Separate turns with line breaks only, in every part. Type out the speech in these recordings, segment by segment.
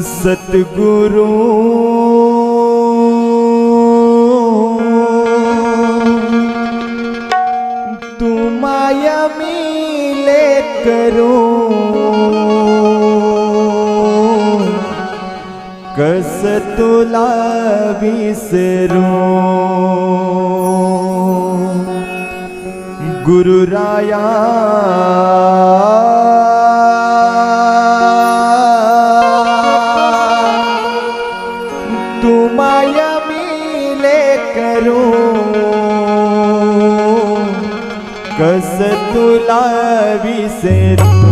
सतगुरु। तू माया मिले करो। कस तुला विसरो गुरु राया। माया मिले करूँ। कस तुला विसरू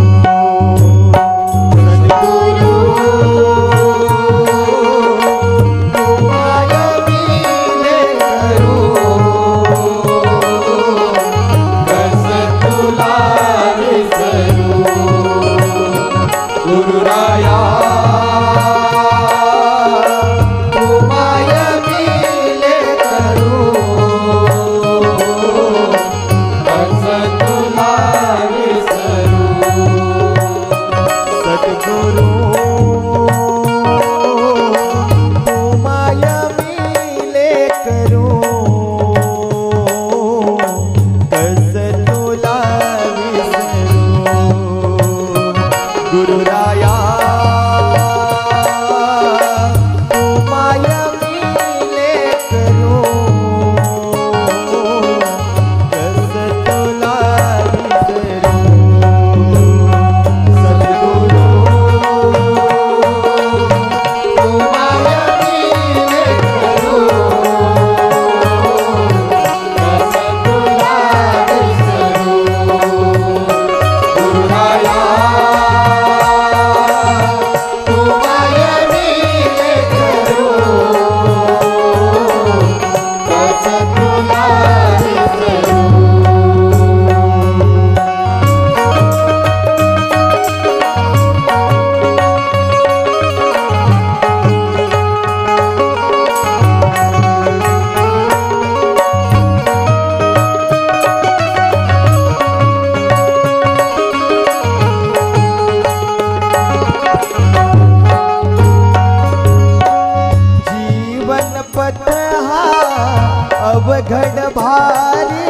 अब घड़ भारी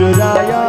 गुरुराया